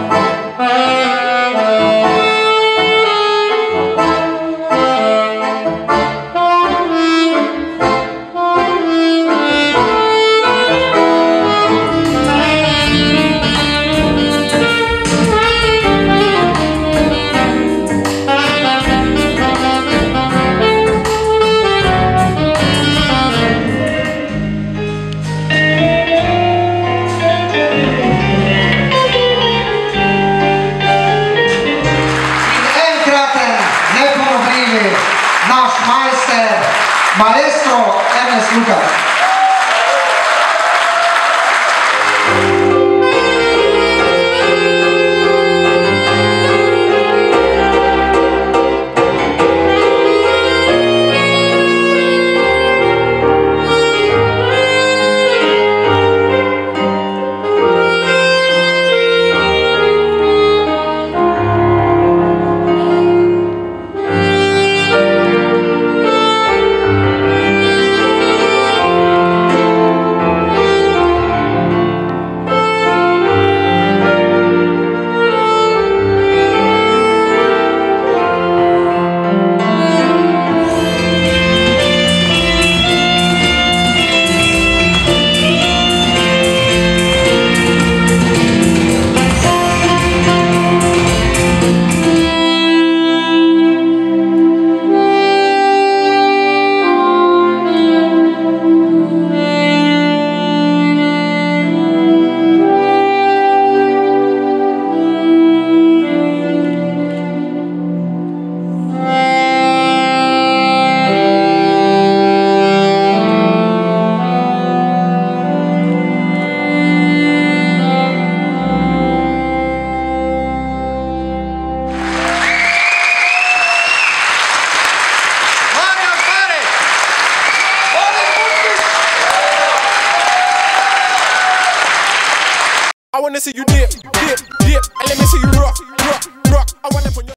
Enkraten Name, Nachmeister, Maestro Ernest Lukas. I wanna see you dip, dip, dip, and let me see you rock, rock, rock. I wanna put your